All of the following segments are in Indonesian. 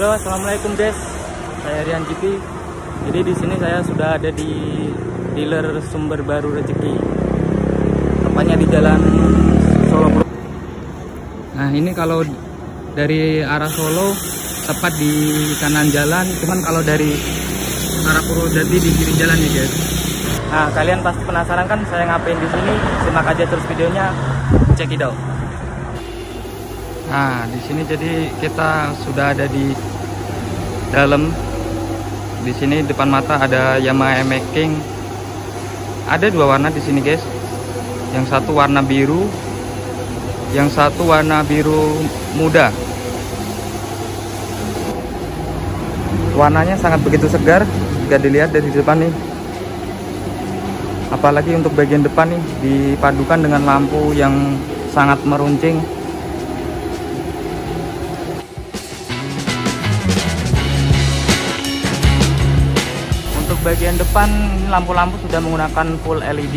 Halo, assalamualaikum guys. Saya Rian GP. Jadi di sini saya sudah ada di dealer Sumber Baru Rezeki. Tepatnya di Jalan Solo. Nah ini kalau dari arah Solo tepat di kanan jalan. Cuman kalau dari arah Purwodadi di kiri jalan nih guys. Nah kalian pasti penasaran kan saya ngapain di sini? Simak aja terus videonya. Check it out. Nah, di sini jadi kita sudah ada di dalam. Di sini depan mata ada Yamaha Making. Ada dua warna di sini, guys. Yang satu warna biru, yang satu warna biru muda. Warnanya sangat begitu segar jika dilihat dari depan nih. Apalagi untuk bagian depan nih dipadukan dengan lampu yang sangat meruncing bagian depan lampu-lampu sudah menggunakan full LED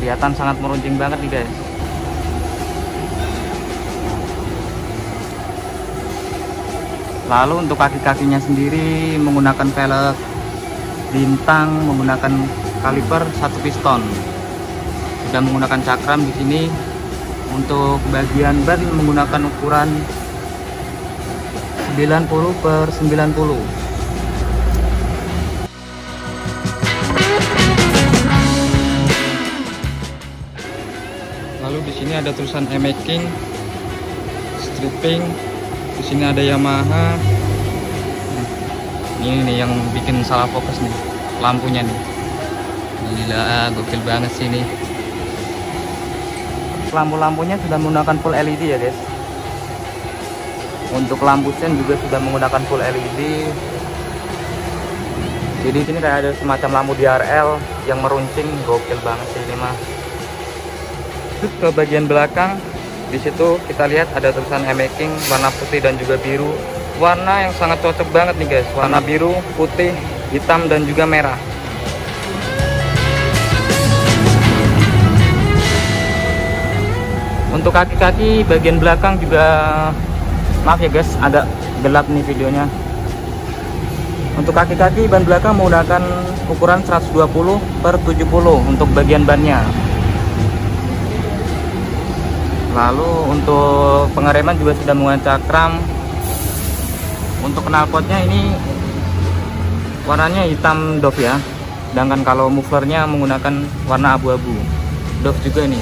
kelihatan sangat meruncing banget nih guys. Lalu untuk kaki-kakinya sendiri menggunakan velg bintang menggunakan kaliper satu piston. Sudah menggunakan cakram di sini. Untuk bagian ban menggunakan ukuran 90 per 90 di sini ada tulisan e-making stripping di sini ada Yamaha. Nah, ini nih yang bikin salah fokus nih lampunya nih. Gila gokil banget sih ini. Lampu-lampunya sudah menggunakan full LED ya guys? Untuk lampu sen juga sudah menggunakan full LED jadi sini kayak ada semacam lampu DRL yang meruncing. Gokil banget sih ini mah lanjut ke bagian belakang di situ kita lihat ada tulisan e-making warna putih dan juga biru. Warna yang sangat cocok banget nih guys. Warna biru putih hitam dan juga merah. Untuk kaki-kaki bagian belakang juga maaf ya guys agak gelap nih videonya. Untuk kaki-kaki ban belakang menggunakan ukuran 120 per 70 untuk bagian bannya lalu untuk pengereman juga sudah menggunakan cakram. Untuk knalpotnya ini warnanya hitam doff ya. Sedangkan kalau mufflernya menggunakan warna abu-abu. Doff juga ini.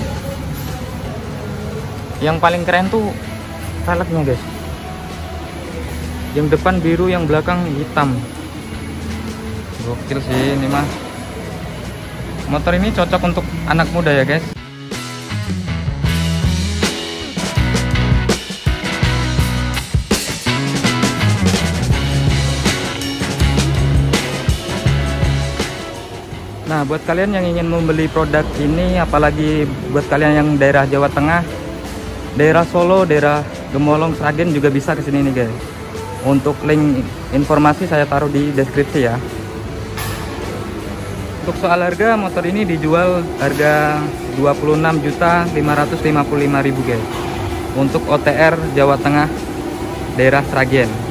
Yang paling keren tuh velgnya guys. Yang depan biru yang belakang hitam. Gokil sih ini mah motor ini cocok untuk anak muda ya guys Nah, buat kalian yang ingin membeli produk ini, apalagi buat kalian yang daerah Jawa Tengah, daerah Solo, daerah Gemolong, Sragen juga bisa ke sini nih guys. Untuk link informasi saya taruh di deskripsi ya. Untuk soal harga, motor ini dijual harga 26.555.000 guys. Untuk OTR Jawa Tengah, daerah Sragen.